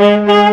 Música